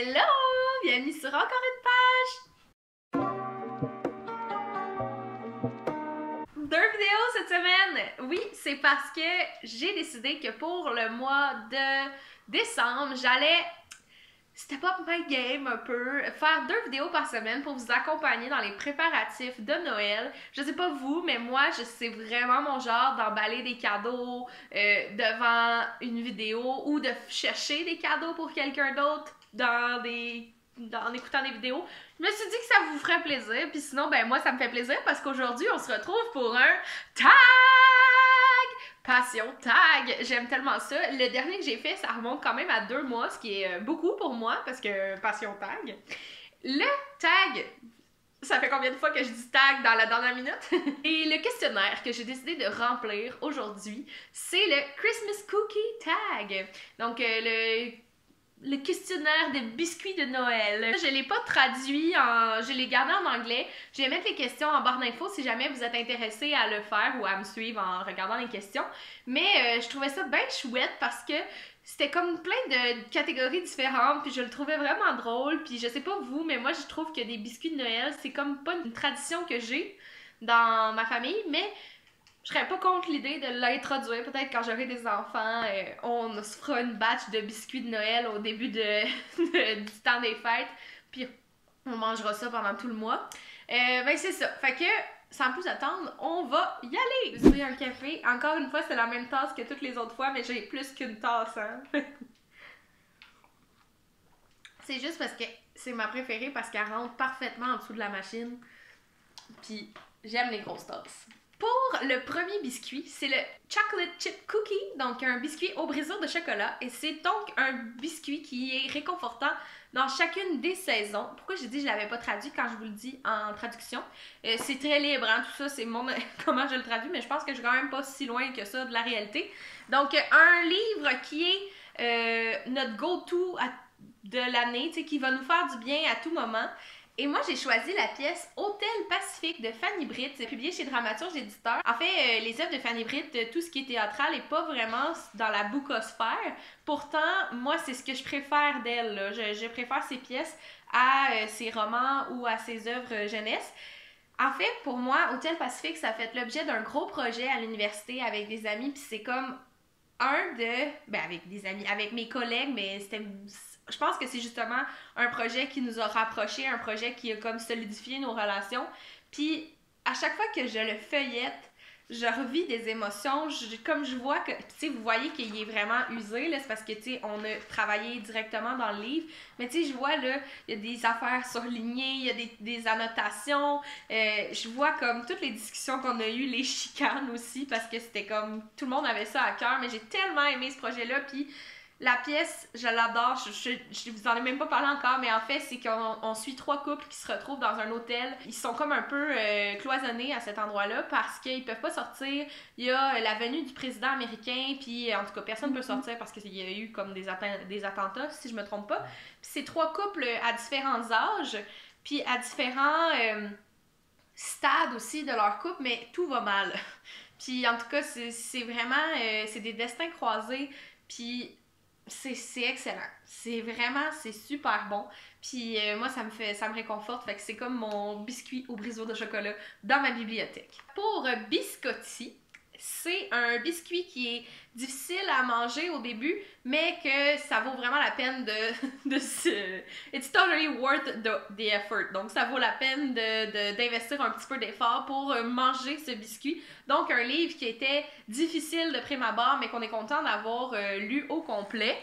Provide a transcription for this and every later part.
Hello! Bienvenue sur encore une page! Deux vidéos cette semaine! Oui, c'est parce que j'ai décidé que pour le mois de décembre, j'allais step up my game un peu, faire deux vidéos par semaine pour vous accompagner dans les préparatifs de Noël. Je sais pas vous, mais moi, je sais vraiment mon genre d'emballer des cadeaux euh, devant une vidéo ou de chercher des cadeaux pour quelqu'un d'autre en écoutant des vidéos. Je me suis dit que ça vous ferait plaisir, puis sinon ben moi ça me fait plaisir parce qu'aujourd'hui on se retrouve pour un tag Passion tag, j'aime tellement ça. Le dernier que j'ai fait, ça remonte quand même à deux mois, ce qui est euh, beaucoup pour moi parce que passion tag. Le tag, ça fait combien de fois que je dis tag dans la dernière minute? Et le questionnaire que j'ai décidé de remplir aujourd'hui, c'est le Christmas Cookie Tag. Donc, euh, le le questionnaire des biscuits de Noël. Je l'ai pas traduit en... Je l'ai gardé en anglais. Je vais mettre les questions en barre d'infos si jamais vous êtes intéressé à le faire ou à me suivre en regardant les questions. Mais euh, je trouvais ça bien chouette parce que c'était comme plein de catégories différentes, puis je le trouvais vraiment drôle. Puis je sais pas vous, mais moi je trouve que des biscuits de Noël, c'est comme pas une tradition que j'ai dans ma famille, mais je serais pas contre l'idée de l'introduire. Peut-être quand j'aurai des enfants, euh, on se fera une batch de biscuits de Noël au début de, du temps des fêtes. Puis on mangera ça pendant tout le mois. Euh, ben c'est ça. Fait que, sans plus attendre, on va y aller! J'ai un café. Encore une fois, c'est la même tasse que toutes les autres fois, mais j'ai plus qu'une tasse, hein. c'est juste parce que c'est ma préférée parce qu'elle rentre parfaitement en dessous de la machine. Puis j'aime les grosses tasses. Le premier biscuit, c'est le Chocolate Chip Cookie, donc un biscuit au brisure de chocolat. Et c'est donc un biscuit qui est réconfortant dans chacune des saisons. Pourquoi j'ai dit que je l'avais pas traduit quand je vous le dis en traduction? Euh, c'est très libre, hein, tout ça, c'est comment je le traduis, mais je pense que je suis quand même pas si loin que ça de la réalité. Donc, un livre qui est euh, notre go-to de l'année, qui va nous faire du bien à tout moment. Et moi, j'ai choisi la pièce Hôtel De Fanny Britt, publiée chez Dramaturge Éditeur. En fait, euh, les œuvres de Fanny Britt, euh, tout ce qui est théâtral, n'est pas vraiment dans la boucosphère. Pourtant, moi, c'est ce que je préfère d'elle. Je, préfère ses pièces à euh, ses romans ou à ses œuvres jeunesse. En fait, pour moi, Hôtel Pacifique, ça fait l'objet d'un gros projet à l'université avec des amis, puis c'est comme un de. Ben, avec des amis, avec mes collègues, mais c'était je pense que c'est justement un projet qui nous a rapprochés, un projet qui a comme solidifié nos relations. Puis à chaque fois que je le feuillette, je revis des émotions, comme je vois que, tu sais, vous voyez qu'il est vraiment usé, là, c'est parce que, tu sais, on a travaillé directement dans le livre, mais tu sais, je vois, là, il y a des affaires surlignées, il y a des, des annotations, euh, je vois comme toutes les discussions qu'on a eues, les chicanes aussi, parce que c'était comme, tout le monde avait ça à cœur, mais j'ai tellement aimé ce projet-là, puis la pièce, je l'adore. Je, je, vous en ai même pas parlé encore, mais en fait, c'est qu'on suit trois couples qui se retrouvent dans un hôtel. Ils sont comme un peu euh, cloisonnés à cet endroit-là parce qu'ils peuvent pas sortir. Il y a la venue du président américain, puis en tout cas, personne ne peut sortir parce qu'il y a eu comme des, des attentats, si je me trompe pas. Puis c'est trois couples à différents âges, puis à différents euh, stades aussi de leur couple, mais tout va mal. Puis en tout cas, c'est vraiment, euh, c'est des destins croisés. Puis c'est excellent. C'est vraiment, c'est super bon. Puis euh, moi, ça me fait, ça me réconforte. Fait que c'est comme mon biscuit au briseau de chocolat dans ma bibliothèque. Pour euh, biscotti, c'est un biscuit qui est difficile à manger au début, mais que ça vaut vraiment la peine de, de se... It's totally worth the, effort. Donc, ça vaut la peine d'investir de, un petit peu d'effort pour euh, manger ce biscuit. Donc, un livre qui était difficile de prime abord, mais qu'on est content d'avoir euh, lu au complet.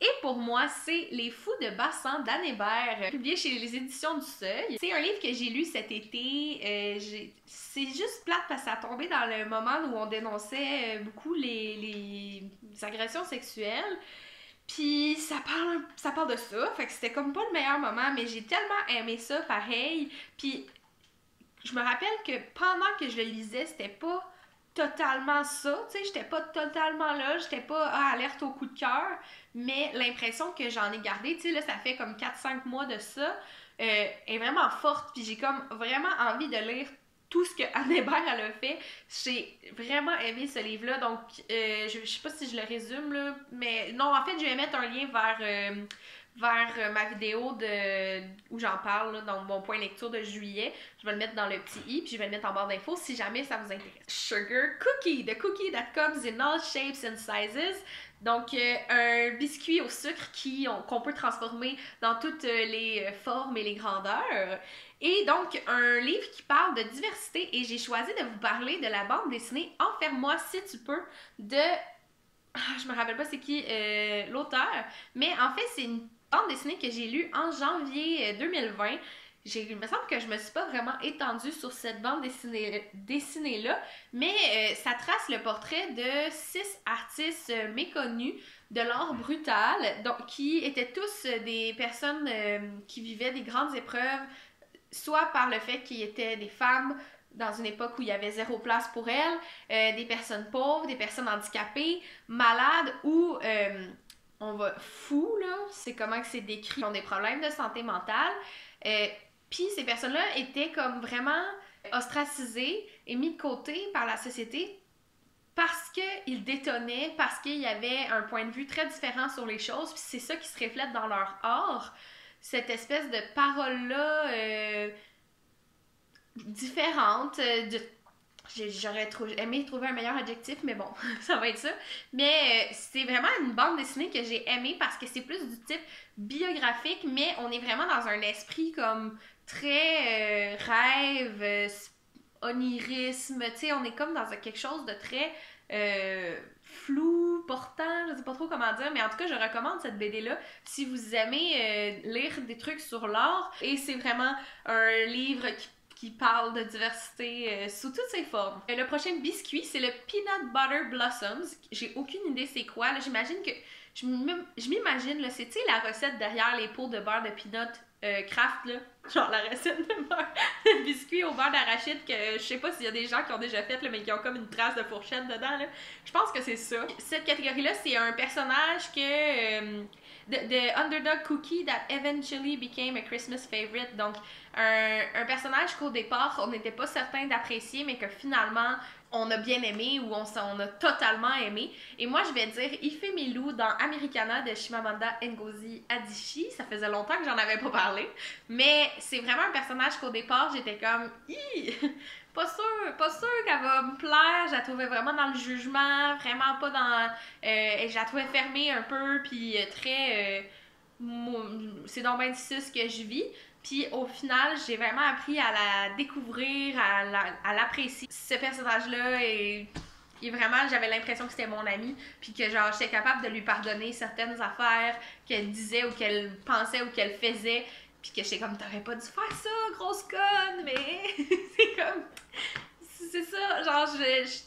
Et pour moi, c'est Les Fous de Bassan d'Anne Hébert, publié chez les éditions du Seuil. C'est un livre que j'ai lu cet été. Euh, c'est juste plate parce que ça a tombé dans le moment où on dénonçait euh, beaucoup les, les agressions sexuelles. Puis ça parle, ça parle de ça, fait que c'était comme pas le meilleur moment, mais j'ai tellement aimé ça pareil. Puis je me rappelle que pendant que je le lisais, c'était pas totalement ça, tu sais, j'étais pas totalement là, j'étais pas alerte au coup de cœur, mais l'impression que j'en ai gardé, tu sais, là, ça fait comme 4-5 mois de ça, euh, est vraiment forte, puis j'ai comme vraiment envie de lire tout ce que Anne Hébert elle a fait. J'ai vraiment aimé ce livre-là, donc euh, je, je, sais pas si je le résume, là, mais non, en fait, je vais mettre un lien vers, euh, vers euh, ma vidéo de où j'en parle là, dans mon point lecture de juillet. Je vais le mettre dans le petit i puis je vais le mettre en barre d'infos si jamais ça vous intéresse. Sugar cookie, the cookie that comes in all shapes and sizes. Donc, euh, un biscuit au sucre qui qu'on peut transformer dans toutes les formes et les grandeurs. Et donc, un livre qui parle de diversité et j'ai choisi de vous parler de la bande dessinée Enferme-moi si tu peux de... Ah, je me rappelle pas c'est qui euh, l'auteur, mais en fait, c'est une bande dessinée que j'ai lue en janvier 2020. Euh, il me semble que je me suis pas vraiment étendue sur cette bande dessinée, dessinée là, mais euh, ça trace le portrait de six artistes méconnus de l'art brutal, donc qui étaient tous des personnes qui vivaient des grandes épreuves soit par le fait qu'ils étaient des femmes dans une époque où il y avait zéro place pour elles, euh, des personnes pauvres, des personnes handicapées, malades ou euh, on va fou là, c'est comment que c'est décrit, ils ont des problèmes de santé mentale. Euh, puis ces personnes-là étaient comme vraiment ostracisées et mis de côté par la société parce qu'ils détonnaient, parce qu'il y avait un point de vue très différent sur les choses, puis c'est ça qui se reflète dans leur art cette espèce de parole-là euh, différente. Euh, de... J'aurais aimé trouver un meilleur adjectif, mais bon, ça va être ça. Mais euh, c'est vraiment une bande dessinée que j'ai aimée parce que c'est plus du type biographique, mais on est vraiment dans un esprit comme très rêve, onirisme, tu sais, on est comme dans quelque chose de très flou, portant, je sais pas trop comment dire, mais en tout cas, je recommande cette BD-là si vous aimez euh, lire des trucs sur l'art. Et c'est vraiment un livre qui parle de diversité euh, sous toutes ses formes. Et le prochain biscuit, c'est le Peanut Butter Blossoms. J'ai aucune idée c'est quoi. J'imagine que. Je m'imagine, c'est la recette derrière les pots de beurre de peanut euh, craft, là? Genre la recette de beurre, de biscuit au beurre d'arachide que je sais pas s'il y a des gens qui ont déjà fait, là, mais qui ont comme une trace de fourchette dedans. Je pense que c'est ça. Cette catégorie-là, c'est un personnage que. Euh, the, underdog cookie that eventually became a Christmas favorite. Donc, un, un personnage qu'au départ, on n'était pas certain d'apprécier, mais que finalement, on a bien aimé ou on, a totalement aimé. Et moi, je vais dire Ifemilou dans Americana de Shimamanda Ngozi Adichie. Ça faisait longtemps que j'en avais pas parlé. Mais c'est vraiment un personnage qu'au départ, j'étais comme pas sûr, pas sûr qu'elle va me plaire. Je la trouvais vraiment dans le jugement, vraiment pas dans. Euh, je la trouvais fermée un peu, puis euh, très. Euh, c'est dans 26 que je vis. Puis au final, j'ai vraiment appris à la découvrir, à l'apprécier. Ce personnage-là est, vraiment, j'avais l'impression que c'était mon ami, puis que genre j'étais capable de lui pardonner certaines affaires qu'elle disait ou qu'elle pensait ou qu'elle faisait, puis que j'étais comme t'aurais pas dû faire ça, grosse conne, mais c'est comme c'est ça, genre je,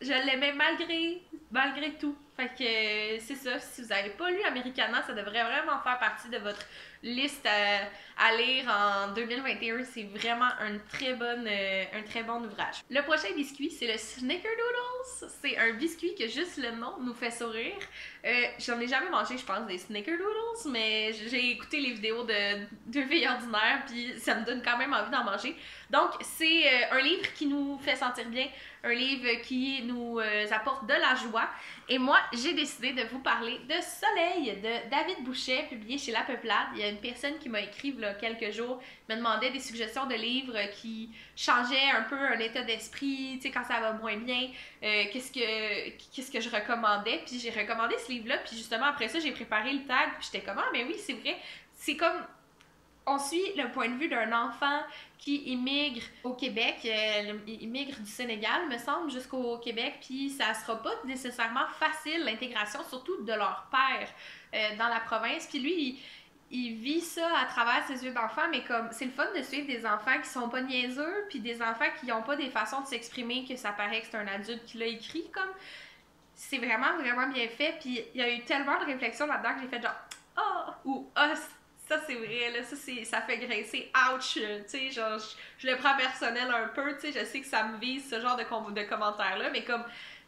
je, l'aimais malgré malgré tout. Fait que c'est ça, si vous avez pas lu Americana, ça devrait vraiment faire partie de votre liste à, lire en 2021. C'est vraiment un très, bon, euh, un très bon ouvrage. Le prochain biscuit, c'est le Snickerdoodles. C'est un biscuit que juste le nom nous fait sourire. Euh, J'en ai jamais mangé, je pense, des Snickerdoodles, mais j'ai écouté les vidéos de Deux filles ordinaires, puis ça me donne quand même envie d'en manger. Donc, c'est euh, un livre qui nous fait sentir bien, un livre qui nous euh, apporte de la joie. Et moi, j'ai décidé de vous parler de Soleil de David Boucher, publié chez La Peuplade. Il y a une personne qui m'a écrit il quelques jours, me demandait des suggestions de livres qui changeaient un peu un état d'esprit, tu sais, quand ça va moins bien, euh, qu'est-ce que qu'est-ce que je recommandais. Puis j'ai recommandé ce livre-là, puis justement après ça, j'ai préparé le tag, puis j'étais comme, ah, mais oui, c'est vrai. C'est comme on suit le point de vue d'un enfant qui immigre au Québec, euh, il immigre du Sénégal, me semble, jusqu'au Québec, puis ça sera pas nécessairement facile l'intégration, surtout de leur père euh, dans la province. Puis lui, il, vit ça à travers ses yeux d'enfant, mais comme c'est le fun de suivre des enfants qui sont pas niaiseux, puis des enfants qui ont pas des façons de s'exprimer que ça paraît que c'est un adulte qui l'a écrit, comme c'est vraiment vraiment bien fait. Puis il y a eu tellement de réflexions là-dedans que j'ai fait genre oh ou oh, ça c'est vrai, là, ça, ça fait grincer, ouch, tu sais, genre, je, le prends personnel un peu, tu sais, je sais que ça me vise ce genre de, de commentaires-là, mais comme,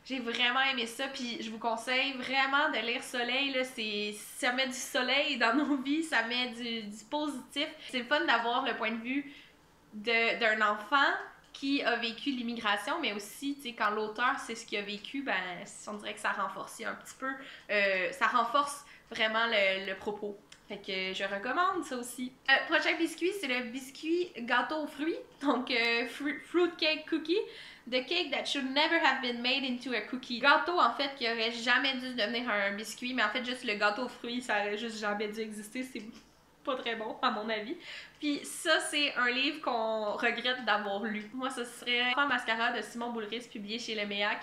j'ai vraiment aimé ça, puis je vous conseille vraiment de lire Soleil, là, c'est, ça met du soleil dans nos vies, ça met du, du positif. C'est fun d'avoir le point de vue d'un enfant qui a vécu l'immigration, mais aussi, tu sais, quand l'auteur sait ce qu'il a vécu, ben, on dirait que ça renforce un petit peu, euh, ça renforce vraiment le, propos. Fait que je recommande ça aussi. Euh, prochain biscuit, c'est le biscuit gâteau aux fruits. Donc, euh, fruit cake cookie. The cake that should never have been made into a cookie. Gâteau, en fait, qui aurait jamais dû devenir un biscuit, mais en fait, juste le gâteau aux fruits, ça aurait juste jamais dû exister. C'est pas très bon, à mon avis. Puis ça, c'est un livre qu'on regrette d'avoir lu. Moi, ce serait Trois mascara de Simon Boulris, publié chez Le Méac.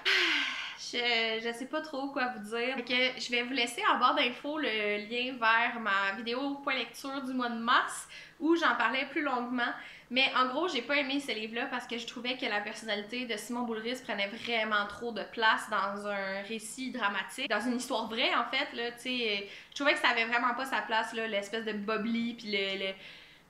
Je, je sais pas trop quoi vous dire. que je vais vous laisser en barre d'infos le lien vers ma vidéo point lecture du mois de mars où j'en parlais plus longuement. Mais en gros, j'ai pas aimé ce livre-là parce que je trouvais que la personnalité de Simon Boulris prenait vraiment trop de place dans un récit dramatique, dans une histoire vraie en fait. Là, je trouvais que ça avait vraiment pas sa place, l'espèce de bobli puis le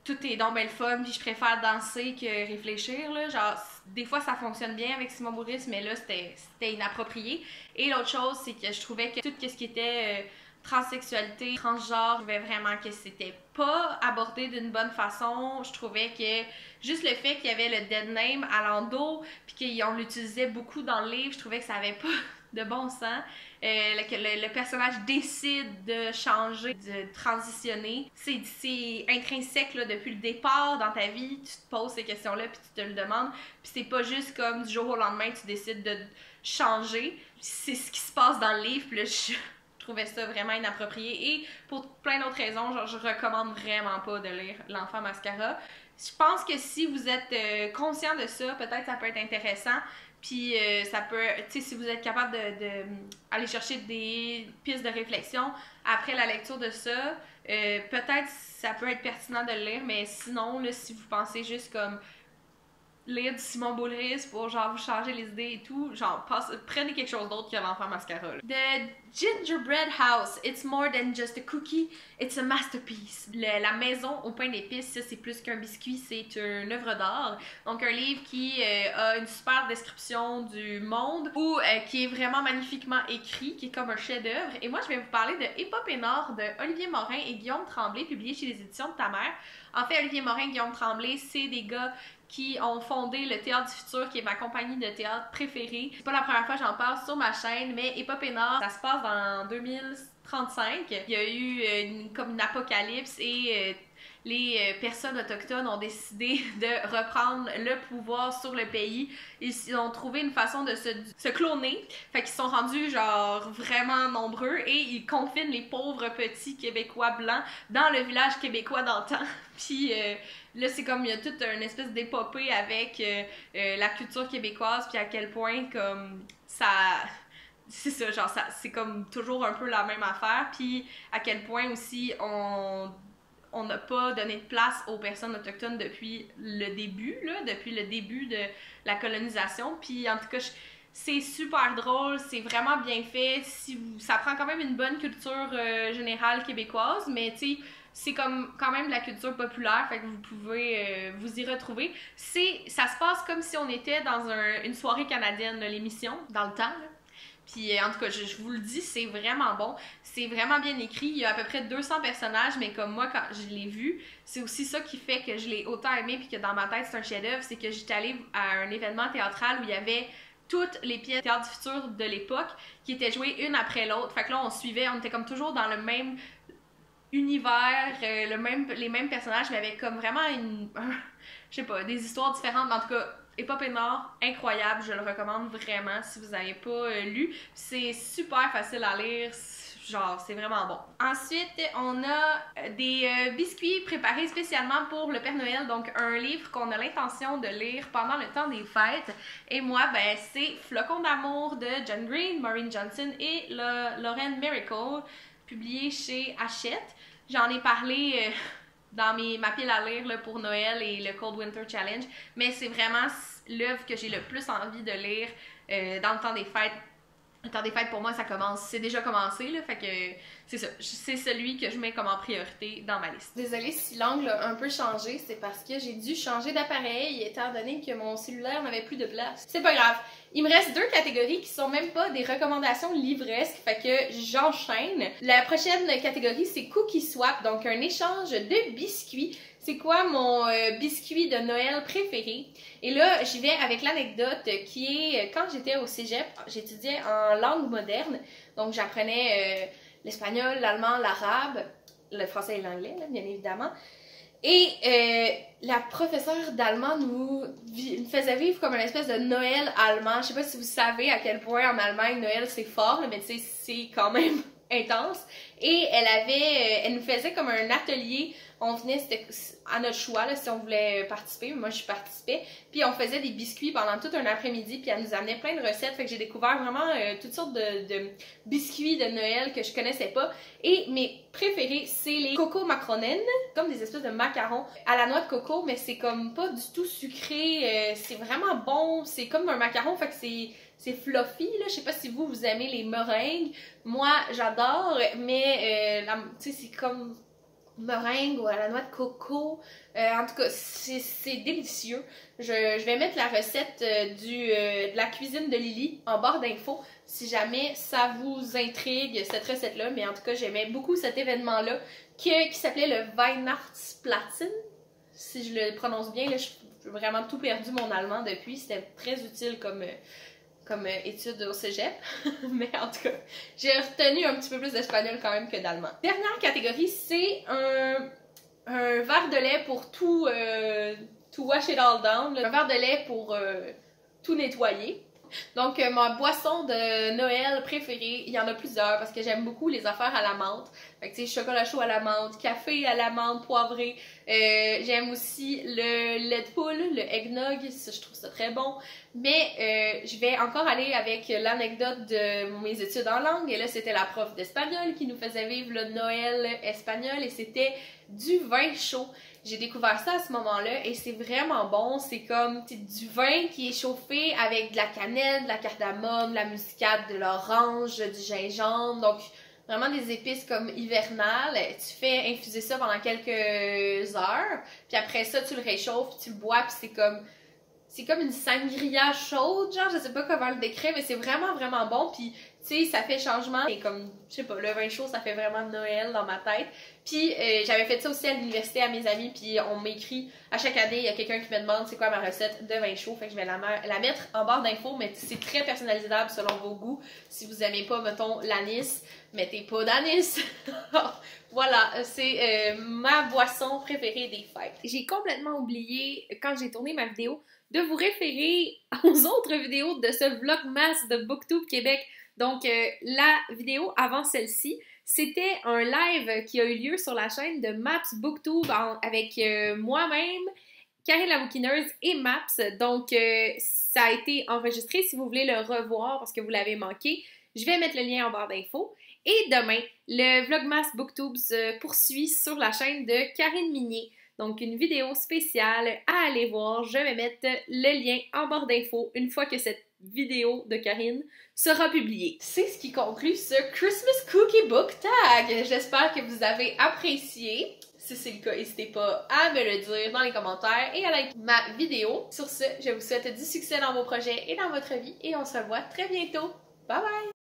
tout est donc belle fun, puis je préfère danser que réfléchir. Là. Genre, des fois, ça fonctionne bien avec Simon Bourris, mais là, c'était inapproprié. Et l'autre chose, c'est que je trouvais que tout ce qui était euh, transsexualité, transgenre, je trouvais vraiment que c'était pas abordé d'une bonne façon. Je trouvais que juste le fait qu'il y avait le dead name à l'endos, puis qu'on l'utilisait beaucoup dans le livre, je trouvais que ça avait pas de bon sens. Euh, le, personnage décide de changer, de transitionner. C'est intrinsèque depuis le départ dans ta vie. Tu te poses ces questions-là, puis tu te le demandes. Puis c'est pas juste comme du jour au lendemain, tu décides de changer. C'est ce qui se passe dans le livre. Puis là, je trouvais ça vraiment inapproprié. Et pour plein d'autres raisons, genre, je recommande vraiment pas de lire L'Enfant Mascara. Je pense que si vous êtes euh, conscient de ça, peut-être ça peut être intéressant. Puis euh, ça peut, tu sais, si vous êtes capable de, aller chercher des pistes de réflexion après la lecture de ça, euh, peut-être ça peut être pertinent de le lire, mais sinon, là, si vous pensez juste comme lire du Simon Boulris pour genre vous changer les idées et tout, genre prenez quelque chose d'autre que l'enfant mascara. The Gingerbread House, it's more than just a cookie, it's a masterpiece. la maison au pain d'épices, ça c'est plus qu'un biscuit, c'est une œuvre d'art. Donc un livre qui euh, a une super description du monde ou euh, qui est vraiment magnifiquement écrit, qui est comme un chef-d'œuvre. Et moi je vais vous parler de Épopée Nord de Olivier Morin et Guillaume Tremblay, publié chez les éditions de ta mère. En fait, Olivier Morin et Guillaume Tremblay, c'est des gars qui ont fondé le Théâtre du Futur, qui est ma compagnie de théâtre préférée. C'est pas la première fois que j'en parle sur ma chaîne, mais Épopée Nord, ça se passe dans 2035. Il y a eu euh, comme une apocalypse et euh, les euh, personnes autochtones ont décidé de reprendre le pouvoir sur le pays. Ils ont trouvé une façon de se, cloner. Fait qu'ils sont rendus genre vraiment nombreux et ils confinent les pauvres petits Québécois blancs dans le village québécois d'antan. Puis là, c'est comme il y a toute une espèce d'épopée avec la culture québécoise, puis à quel point comme ça c'est ça, genre, ça, c'est comme toujours un peu la même affaire. Puis à quel point aussi on on n'a pas donné de place aux personnes autochtones depuis le début, là, depuis le début de la colonisation. Puis en tout cas, c'est super drôle, c'est vraiment bien fait. Ça prend quand même une bonne culture euh, générale québécoise, mais tu sais, c'est comme quand même la culture populaire, fait que vous pouvez euh, vous y retrouver. C'est, ça se passe comme si on était dans une soirée canadienne de l'émission, dans le temps. Puis euh, en tout cas, je, vous le dis, c'est vraiment bon. C'est vraiment bien écrit. Il y a à peu près 200 personnages, mais comme moi, quand je l'ai vu, c'est aussi ça qui fait que je l'ai autant aimé puis que dans ma tête, c'est un chef-d'œuvre. C'est que j'étais allée à un événement théâtral où il y avait toutes les pièces de théâtre du futur de l'époque qui étaient jouées une après l'autre. Fait que là, on suivait, on était comme toujours dans le même univers, euh, le même, les mêmes personnages, mais avec comme vraiment une. je sais pas, des histoires différentes. En tout cas, Épopée Nord, incroyable, je le recommande vraiment si vous n'avez pas euh, lu. C'est super facile à lire, genre c'est vraiment bon. Ensuite, on a euh, des euh, biscuits préparés spécialement pour le Père Noël, donc un livre qu'on a l'intention de lire pendant le temps des fêtes. Et moi, ben c'est Flocon d'amour de John Green, Maureen Johnson et Lauren Miracle, publié chez Hachette. J'en ai parlé dans mes, ma pile à lire pour Noël et le Cold Winter Challenge. Mais c'est vraiment l'œuvre que j'ai le plus envie de lire euh, dans le temps des fêtes. Le temps des fêtes, pour moi, ça commence, c'est déjà commencé, là, fait que c'est ça. C'est celui que je mets comme en priorité dans ma liste. Désolée si l'angle a un peu changé, c'est parce que j'ai dû changer d'appareil étant donné que mon cellulaire n'avait plus de place. C'est pas grave. Il me reste deux catégories qui sont même pas des recommandations livresques, fait que j'enchaîne. La prochaine catégorie, c'est Cookie Swap, donc un échange de biscuits. C'est quoi mon euh, biscuit de Noël préféré? Et là, j'y vais avec l'anecdote qui est quand j'étais au cégep, j'étudiais en langue moderne, donc j'apprenais euh, l'espagnol, l'allemand, l'arabe. le français et l'anglais, bien évidemment. Et euh, la professeure d'allemand nous, faisait vivre comme une espèce de Noël allemand. Je sais pas si vous savez à quel point en Allemagne Noël c'est fort, mais tu sais, c'est quand même intense. Et elle avait, euh, elle nous faisait comme un atelier. On venait, c'était à notre choix là, si on voulait participer. Moi, je participais. Puis on faisait des biscuits pendant tout un après-midi. Puis elle nous amenait plein de recettes. Fait que j'ai découvert vraiment euh, toutes sortes de, biscuits de Noël que je connaissais pas. Et mes préférés, c'est les coco macronen, comme des espèces de macarons à la noix de coco, mais c'est comme pas du tout sucré. euh, c'est vraiment bon. C'est comme un macaron, fait que c'est c'est fluffy là. Je sais pas si vous vous aimez les meringues. Moi, j'adore, mais euh, c'est comme meringue ou à la noix de coco. Euh, en tout cas, c'est délicieux. Je, je vais mettre la recette euh, de la cuisine de Lily en barre d'infos si jamais ça vous intrigue cette recette-là. Mais en tout cas, j'aimais beaucoup cet événement-là qui, s'appelait le Weihnachtsplatzen. Si je le prononce bien, là, j'ai vraiment tout perdu mon allemand depuis. C'était très utile comme, comme euh, étude au cégep. Mais en tout cas, j'ai retenu un petit peu plus d'espagnol quand même que d'allemand. Dernière catégorie, c'est un, un verre de lait pour tout, euh, wash it all down. Un verre de lait pour euh, tout nettoyer. Donc, euh, ma boisson de Noël préférée, il y en a plusieurs parce que j'aime beaucoup les affaires à la menthe. Fait que, tu sais, chocolat chaud à la menthe, café à la menthe poivré. Euh, j'aime aussi le lait le eggnog, je trouve ça très bon. Mais euh, je vais encore aller avec l'anecdote de mes études en langue. Et là, c'était la prof d'espagnol qui nous faisait vivre le Noël espagnol et c'était du vin chaud. J'ai découvert ça à ce moment-là et c'est vraiment bon. C'est comme du vin qui est chauffé avec de la cannelle, de la cardamome, de la muscade, de l'orange, du gingembre. Donc vraiment des épices comme hivernales. Tu fais infuser ça pendant quelques heures, puis après ça tu le réchauffes, tu le bois, puis c'est comme c'est comme une sangria chaude, genre je sais pas comment le décrire, mais c'est vraiment vraiment bon. Puis sais ça fait changement et comme je sais pas le vin chaud ça fait vraiment Noël dans ma tête. Puis euh, j'avais fait ça aussi à l'université à mes amis, puis on m'écrit à chaque année, il y a quelqu'un qui me demande c'est quoi ma recette de vin chaud, fait que je vais la, mettre en barre d'infos, mais c'est très personnalisable selon vos goûts. Si vous aimez pas, mettons, l'anis, mettez pas d'anis. voilà, c'est euh, ma boisson préférée des fêtes. J'ai complètement oublié, quand j'ai tourné ma vidéo, de vous référer aux autres vidéos de ce Vlogmas de Booktube Québec. Donc, euh, la vidéo avant celle-ci, c'était un live qui a eu lieu sur la chaîne de Maps Booktube avec euh, moi-même, Karine la bouquineuse et Maps. Donc, euh, ça a été enregistré si vous voulez le revoir parce que vous l'avez manqué. Je vais mettre le lien en barre d'infos. Et demain, le Vlogmas Booktube se poursuit sur la chaîne de Karine Minier. Donc, une vidéo spéciale à aller voir. Je vais mettre le lien en barre d'infos une fois que cette vidéo de Karine sera publiée. C'est ce qui conclut ce Christmas Cookie Book Tag. J'espère que vous avez apprécié. Si c'est le cas, n'hésitez pas à me le dire dans les commentaires et à liker ma vidéo. Sur ce, je vous souhaite du succès dans vos projets et dans votre vie et on se revoit très bientôt. Bye bye!